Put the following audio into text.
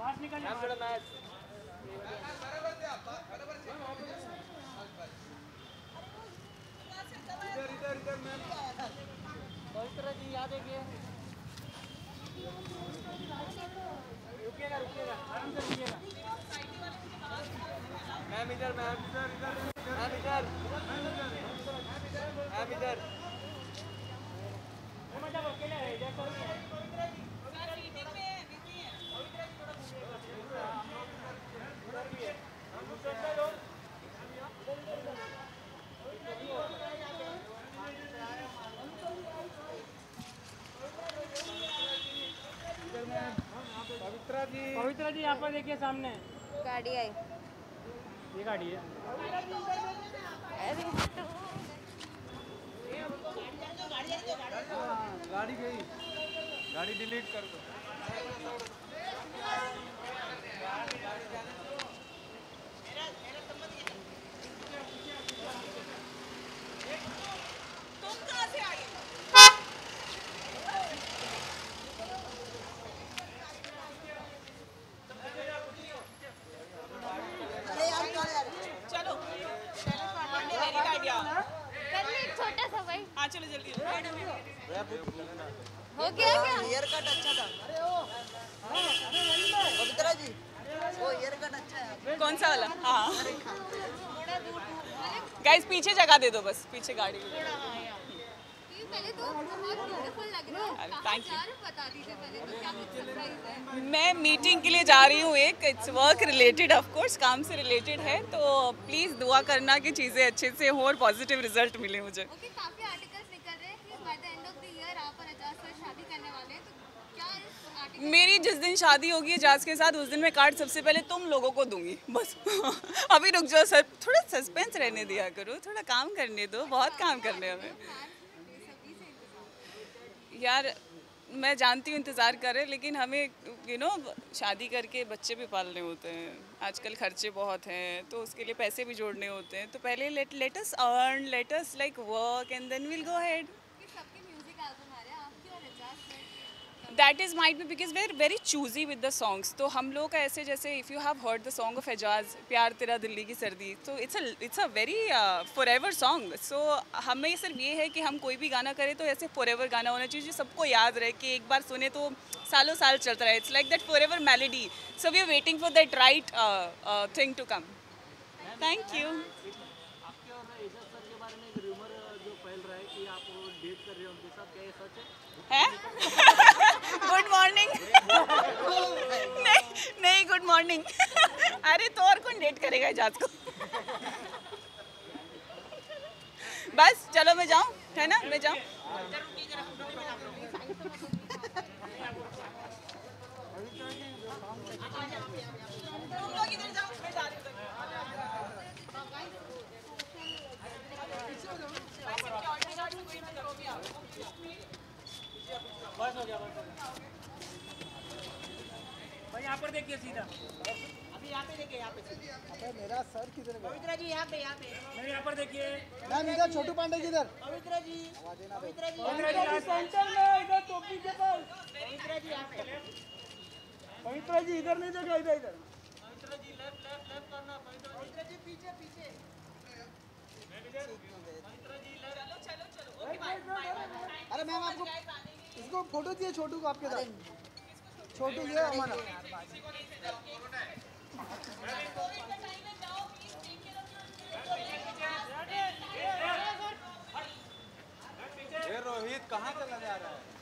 पास निकल पवित्र जी याद है क्या रुकिएगा रुकिएगा आराम से रुकिएगा। मैम इधर मैम। इधर इधर। मैम इधर। मैम इधर। वो मतलब अकेले है जैसा भी है पवित्रा जी यहाँ पर देखिए सामने। गाड़ी आई। ये गाड़ी है। अरे गाड़ी गई। गाड़ी डिलीट कर दो चलो वेरी आइडिया कर ले एक छोटा सा भाई हाँ चलो जल्दी हो गया क्या हेयर कट अच्छा था। पवित्रा जी वो हेयर कट अच्छा है। कौन सा वाला? हाँ। थोड़ा दूर अरे गाइस पीछे जगह दे दो बस पीछे गाड़ी ये। पहले तो है। अरे, हो तो क्या कुछ सरप्राइज़ है? मैं मीटिंग के लिए जा रही हूँ एक it's work related of course काम से रिलेटेड है तो प्लीज़ दुआ करना कि चीज़ें अच्छे से हो और पॉजिटिव रिज़ल्ट मिले मुझे। ओके काफ़ी आर्टिकल्स निकल रहे हैं कि by the end of the year आप और एजाज सर शादी करने वाले हैं तो क्या इस आर्टिकल मेरी जिस दिन शादी होगी एजाज के साथ, उस दिन मैं कार्ड सबसे पहले तुम लोगों को दूँगी। बस। अभी रुक जाओ, सर, थोड़ा सस्पेंस रहने दिया करो, थोड़ा काम करने दो, बहुत काम करने हमें यार, मैं जानती हूँ इंतज़ार करे लेकिन हमें यू नो शादी करके बच्चे भी पालने होते हैं। आजकल खर्चे बहुत हैं तो उसके लिए पैसे भी जोड़ने होते हैं। तो पहले let let us earn let us like work and then will go head कि सबके म्यूज़िक एल्बम आ रहे हैं आपके और Aijaz sir that is might be because we're very choosy with the songs तो हम लोग का ऐसे जैसे if you have heard the song of Aijaz प्यार तेरा दिल्ली की सर्दी तो it's it's a very forever song so हमें सिर्फ़ ये है कि हम कोई भी गाना करें तो ऐसे फॉर एवर गाना होना चाहिए जो सबको याद रहे कि एक बार सुने तो सालों साल चलता रहे. It's like that forever melody so we are waiting for that right thing to come thank you good morning नहीं नहीं गुड मॉर्निंग अरे तो और कौन डेट करेगा एजाज को? बस, चलो मैं जाऊँ, है ना? मैं जाऊँ। बस हो गया बस हो गया भाई यहाँ पर देखिए सीधा। अभी यहाँ पे देखिए यहाँ पे। मेरा सर किधर है? पवित्रा जी यहाँ पे यहाँ पे। मेरे यहाँ पर देखिए। मैम इधर छोटू पांडे किधर पवित्रा जी पवित्रा जी पवित्रा जी सेंटर में इधर टोपी के पास। पवित्रा जी यहाँ पे। पवित्रा जी इधर नहीं देखा इधर इधर। अरे मैम आपको इसको फ़ोटो दिए छोटू को आपके साथ छोटू ये हमारा ये रोहित कहाँ चला जा रहा है